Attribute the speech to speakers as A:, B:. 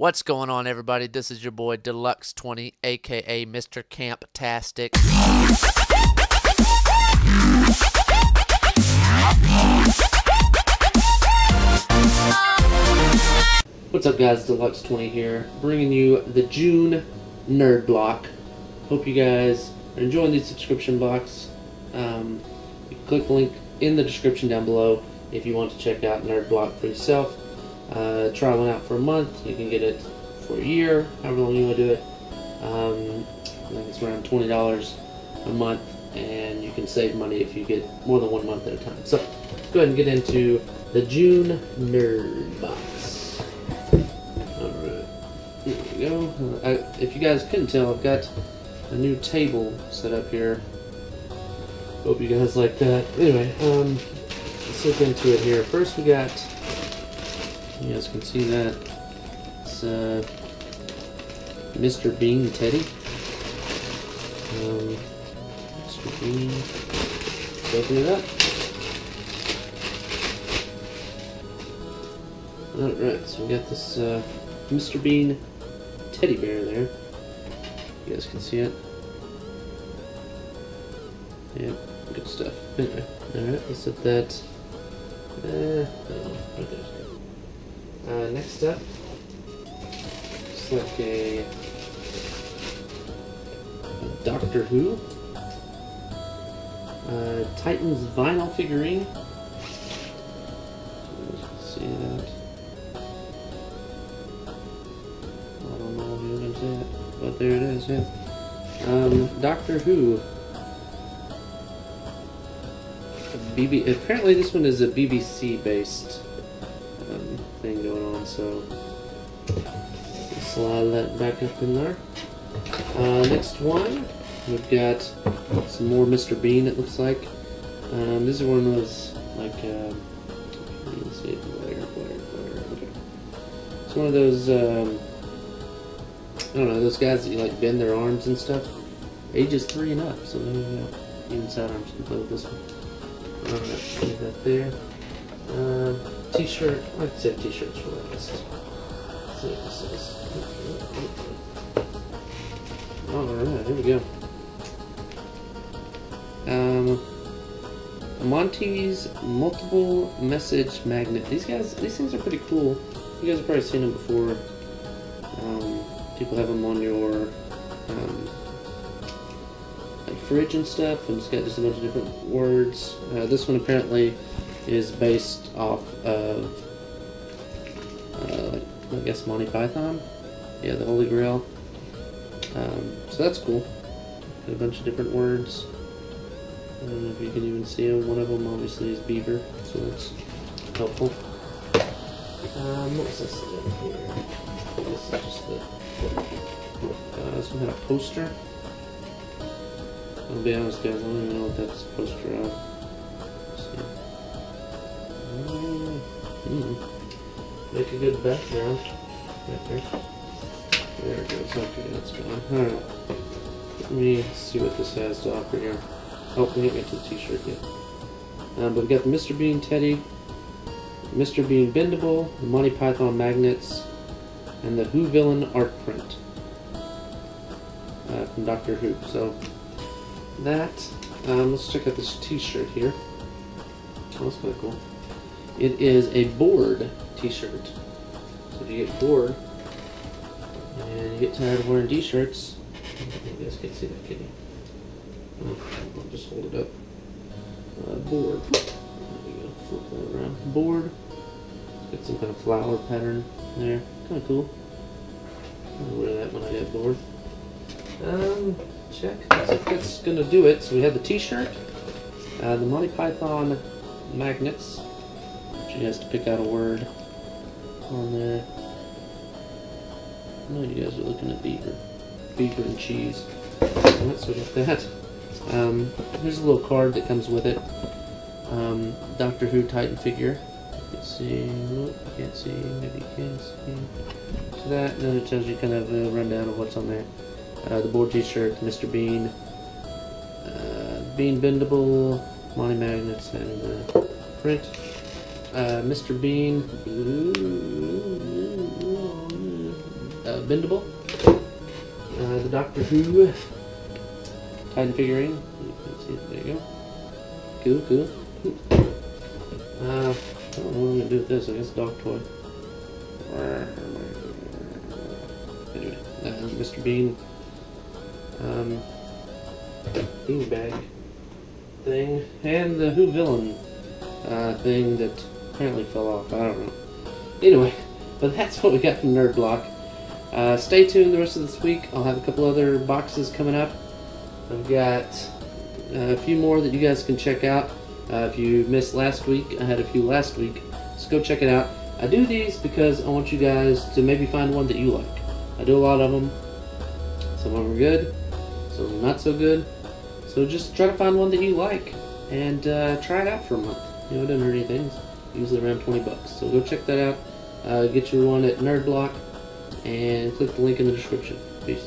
A: What's going on, everybody? This is your boy Deluxe 20, aka Mr. Camp Tastic. What's up, guys? Deluxe 20 here, bringing you the June Nerd Block. Hope you guys are enjoying these subscription blocks. Um, click the link in the description down below if you want to check out Nerd Block for yourself. Uh, try one out for a month. You can get it for a year, however long you want to do it. Um, I think it's around twenty dollars a month, and you can save money if you get more than one month at a time. So, go ahead and get into the June Nerd Box. Alright, here we go. Uh, I, if you guys couldn't tell, I've got a new table set up here. Hope you guys like that. Anyway, um, let's look into it here. First, we got. You guys can see that. It's uh, Mr. Bean Teddy. Um, Mr. Bean. Let's open it up. Alright, so we got this uh, Mr. Bean teddy bear there. You guys can see it. Yep, good stuff. Anyway, alright, let's set that. Uh, oh, right there. Uh, next up, it's like a Doctor Who. Uh, Titans vinyl figurine. See that. I don't know if you can but there it is, yeah. Um, Doctor Who. BB. Apparently, this one is a BBC based um, thing going on, so slide that back up in there. Uh, next one, we've got some more Mr. Bean. It looks like um, this is one of those like. Uh, see. It's one of those. Um, I don't know those guys that you like bend their arms and stuff. Ages three and up, so there you go. Even sidearms can play with this one. Alright, leave that there. Uh, t-shirt. I'd say t-shirts for last. Let's see what this is. Alright, here we go. Um, Monty's multiple message magnet. These guys, these things are pretty cool. You guys have probably seen them before. Um, people have them on your um, like fridge and stuff, and it's got just a bunch of different words. Uh, this one apparently is based off of, uh, I guess, Monty Python. Yeah, the Holy Grail. Um, so that's cool. Got a bunch of different words. I don't know if you can even see them. One of them obviously is beaver, so that's helpful. Um, what was this in here? This is just the. Uh, this one had a poster. I'll be honest, guys, I don't even know what that's a poster of. Mm, Make a good background. Right there. There it goes. Okay, that's gone. Alright. Let me see what this has to offer here. Oh, we get to the t-shirt yet. Um, but we've got the Mr. Bean Teddy, Mr. Bean Bendable, the Monty Python Magnets, and the Who Villain art print uh, from Doctor Who. So that. Um, let's check out this T-shirt here. Oh, that's kind of cool. It is a bored T-shirt. So if you get bored and you get tired of wearing T-shirts, you guys can see that kitty. I'll just hold it up. Uh, board. There we go. Flip that around. Board. Got some kind of flower pattern there. Kind of cool. I'll wear that when I get bored. Um, check. Think that's gonna do it. So we have the T-shirt, uh, the Monty Python magnets. She has to pick out a word on there. I know you guys are looking at beaver, beaver and cheese. So we got that. Um, here's a little card that comes with it. Um, Doctor Who Titan figure. You can see, look, you can't see, maybe you can see. So that, and then it tells you kind of a rundown of what's on there. Uh, the board t-shirt, Mr. Bean, uh, Bean Bendable, Monty Magnets, and the print. Uh, Mr. Bean, uh, bendable. Uh, the Doctor Who Titan figurine. There you go. Cool, cool. Uh, I don't know what I'm gonna do with this. I guess dog toy. Anyway, uh, Mr. Bean. Um, beanbag thing, and the Who villain uh, thing that apparently fell off. I don't know. Anyway, but that's what we got from Nerd Block. Uh, stay tuned the rest of this week. I'll have a couple other boxes coming up. I've got uh, a few more that you guys can check out. Uh, if you missed last week, I had a few last week. So go check it out. I do these because I want you guys to maybe find one that you like. I do a lot of them. Some of them are good, some of them not so good. So just try to find one that you like and uh, try it out for a month. You know, it doesn't hurt anything. Usually around 20 bucks. So go check that out. Uh, get your one at Nerd Block and click the link in the description. Peace.